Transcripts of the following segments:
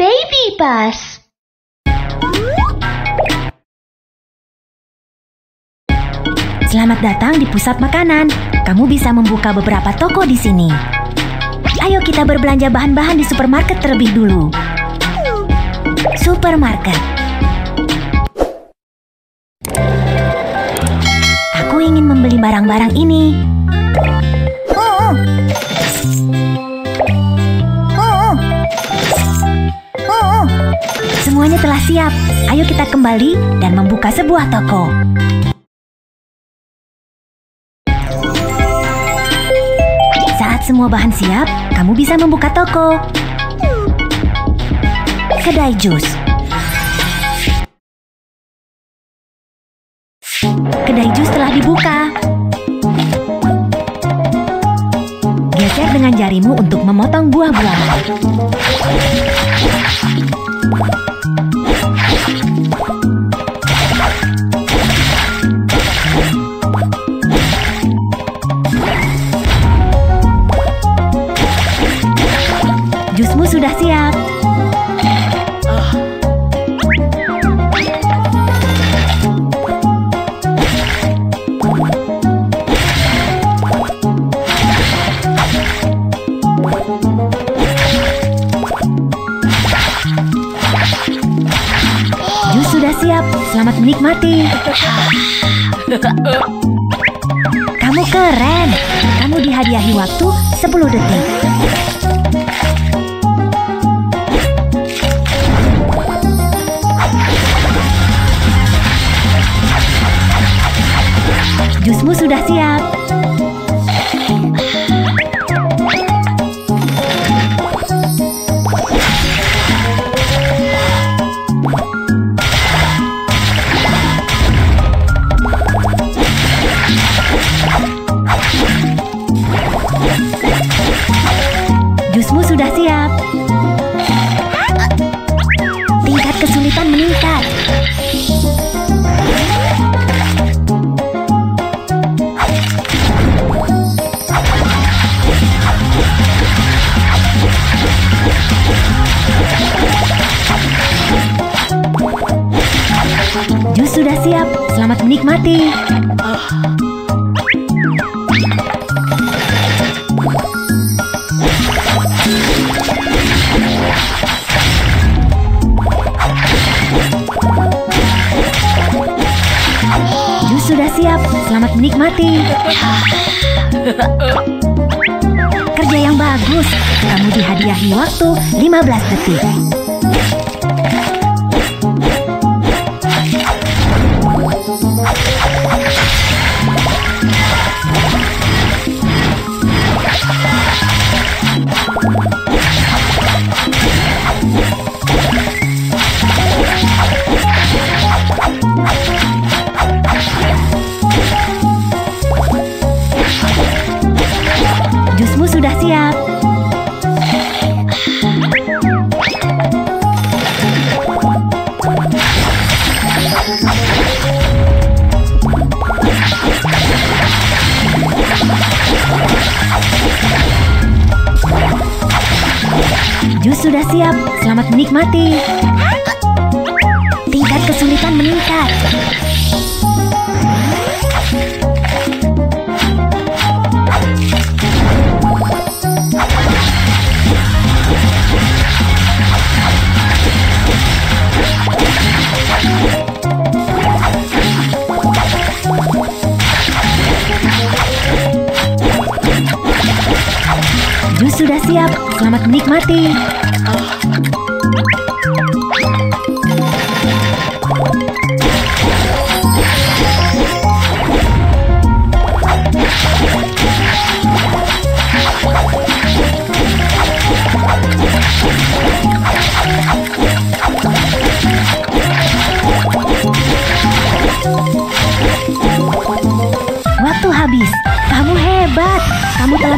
Baby bus. Selamat datang di pusat makanan. Kamu bisa membuka beberapa toko di sini. Ayo kita berbelanja bahan-bahan di supermarket terlebih dulu. Supermarket. Aku ingin membeli barang-barang ini. Semuanya telah siap. Ayo kita kembali dan membuka sebuah toko. Saat semua bahan siap, kamu bisa membuka toko. Kedai jus. Kedai jus telah dibuka. Geser dengan jarimu untuk memotong buah-buahan. Thank you. Kamu keren. Kamu dihadiahi waktu 10 detik. Jusmu sudah siap. Jusmu sudah siap. Tingkat kesulitan meningkat. Jus sudah siap. Selamat menikmati. Menikmati. Kerja yang bagus. Kamu dihadiahi waktu 15 detik. Sudah siap. Selamat menikmati. Tingkat kesulitan meningkat. Sudah siap. Selamat menikmati.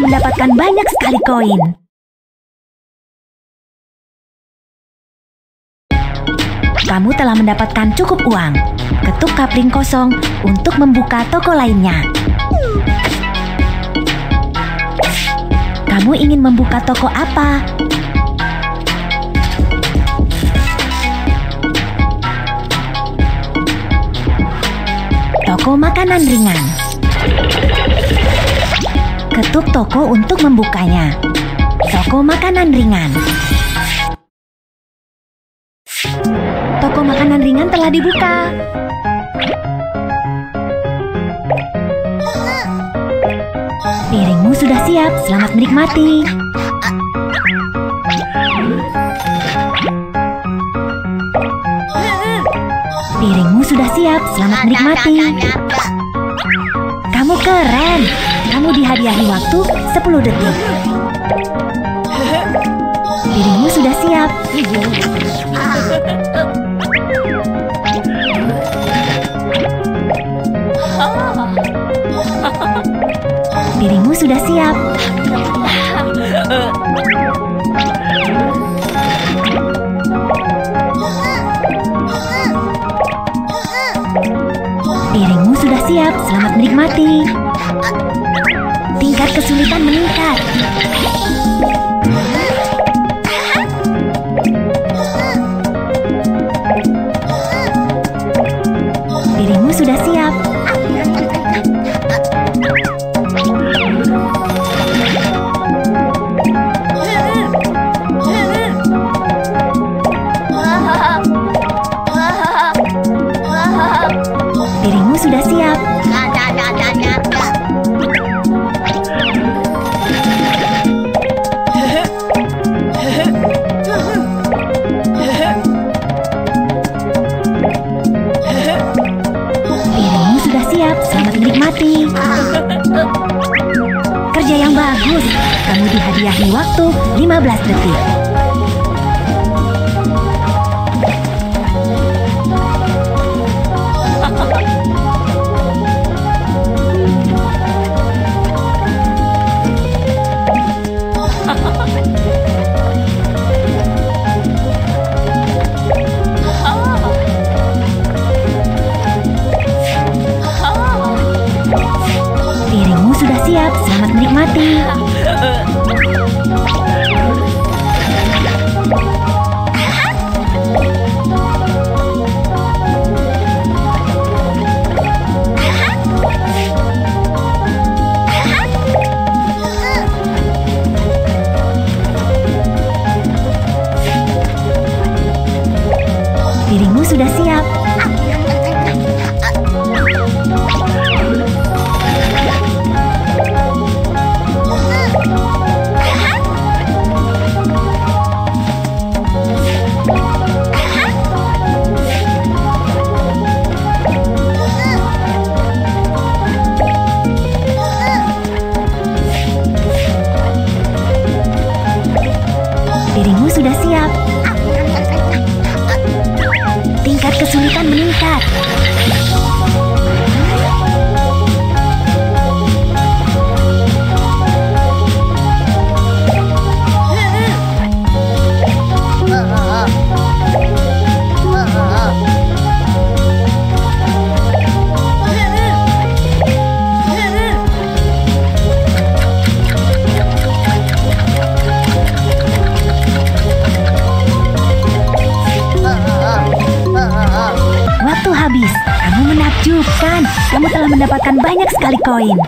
Mendapatkan banyak sekali koin. Kamu telah mendapatkan cukup uang. Ketuk kapling kosong untuk membuka toko lainnya. Kamu ingin membuka toko apa? Toko makanan ringan. Ketuk toko untuk membukanya. Toko makanan ringan. Toko makanan ringan telah dibuka. Piringmu sudah siap, selamat menikmati. Piringmu sudah siap, selamat menikmati. Kamu keren. Kamu dihadiahi waktu 10 detik. Piringmu sudah siap. Piringmu sudah siap. Siap, selamat menikmati. Tingkat kesulitan meningkat. Mendapatkan banyak sekali koin.